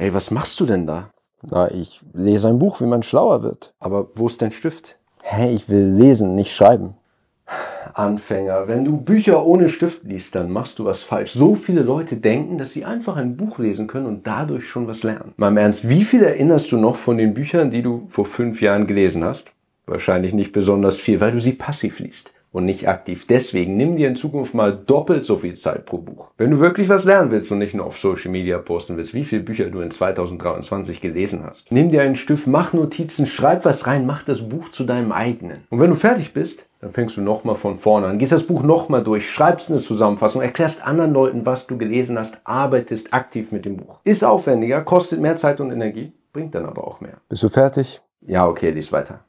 Ey, was machst du denn da? Na, ich lese ein Buch, wie man schlauer wird. Aber wo ist dein Stift? Hä, ich will lesen, nicht schreiben. Anfänger, wenn du Bücher ohne Stift liest, dann machst du was falsch. So viele Leute denken, dass sie einfach ein Buch lesen können und dadurch schon was lernen. Mal im Ernst, wie viel erinnerst du noch von den Büchern, die du vor fünf Jahren gelesen hast? Wahrscheinlich nicht besonders viel, weil du sie passiv liest und nicht aktiv. Deswegen nimm dir in Zukunft mal doppelt so viel Zeit pro Buch. Wenn du wirklich was lernen willst und nicht nur auf Social Media posten willst, wie viele Bücher du in 2023 gelesen hast, nimm dir einen Stift, mach Notizen, schreib was rein, mach das Buch zu deinem eigenen. Und wenn du fertig bist, dann fängst du nochmal von vorne an, gehst das Buch nochmal durch, schreibst eine Zusammenfassung, erklärst anderen Leuten, was du gelesen hast, arbeitest aktiv mit dem Buch. Ist aufwendiger, kostet mehr Zeit und Energie, bringt dann aber auch mehr. Bist du fertig? Ja, okay, lies weiter.